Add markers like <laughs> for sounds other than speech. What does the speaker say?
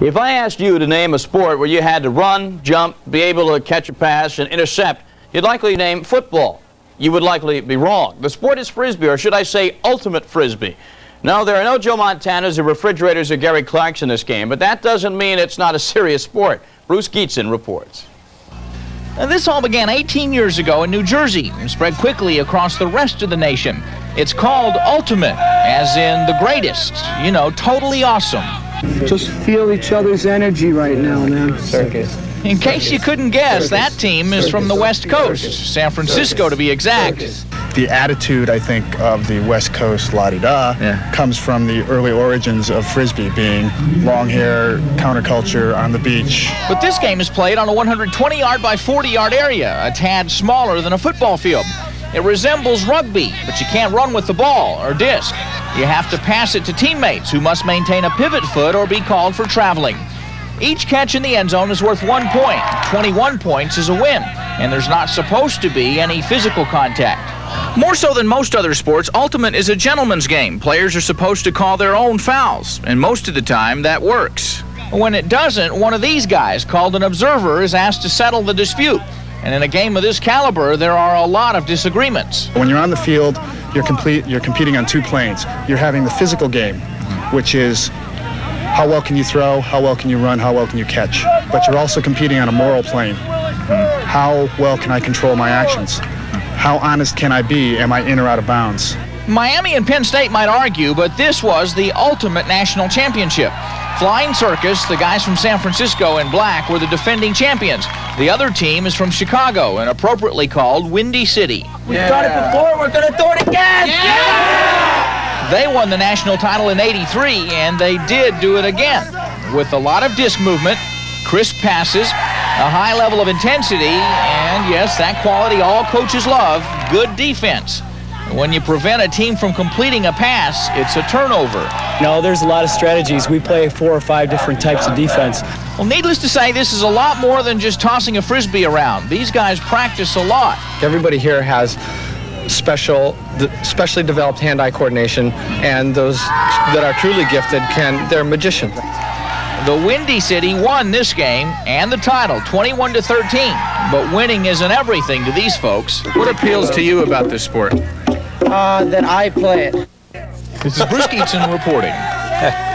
If I asked you to name a sport where you had to run, jump, be able to catch a pass, and intercept, you'd likely name football. You would likely be wrong. The sport is frisbee, or should I say ultimate frisbee. No, there are no Joe Montanas or refrigerators or Gary Clarks in this game, but that doesn't mean it's not a serious sport. Bruce Geetzen reports. And this all began 18 years ago in New Jersey and spread quickly across the rest of the nation. It's called Ultimate, as in the greatest, you know, totally awesome. Just feel each other's energy right now, man. Circus. In case you couldn't guess, that team is from the West Coast, San Francisco to be exact. The attitude, I think, of the West Coast la-di-da Yeah. comes from the early origins of Frisbee being long hair, counterculture on the beach. But this game is played on a 120 yard by 40 yard area, a tad smaller than a football field. It resembles rugby, but you can't run with the ball or disc. You have to pass it to teammates who must maintain a pivot foot or be called for traveling. Each catch in the end zone is worth one point. 21 points is a win, and there's not supposed to be any physical contact. More so than most other sports, Ultimate is a gentleman's game. Players are supposed to call their own fouls, and most of the time that works. When it doesn't, one of these guys, called an observer, is asked to settle the dispute. And in a game of this caliber, there are a lot of disagreements. When you're on the field, you're complete. You're competing on two planes. You're having the physical game, which is how well can you throw, how well can you run, how well can you catch. But you're also competing on a moral plane. How well can I control my actions? How honest can I be? Am I in or out of bounds? Miami and Penn State might argue, but this was the ultimate national championship. Flying Circus, the guys from San Francisco in black, were the defending champions. The other team is from Chicago and appropriately called Windy City. We've done it before, we're gonna do it again! They won the national title in 83, and they did do it again. With a lot of disc movement, crisp passes, a high level of intensity, and yes, that quality all coaches love good defense. When you prevent a team from completing a pass, it's a turnover. No, there's a lot of strategies. We play four or five different types of defense. Well, needless to say, this is a lot more than just tossing a frisbee around. These guys practice a lot. Everybody here has special, specially developed hand-eye coordination, and those that are truly gifted can, they're magicians. The Windy City won this game and the title, 21 to 13. But winning isn't everything to these folks. What appeals to you about this sport? Uh, that I play it. This is Bruce Geetzen reporting. <laughs>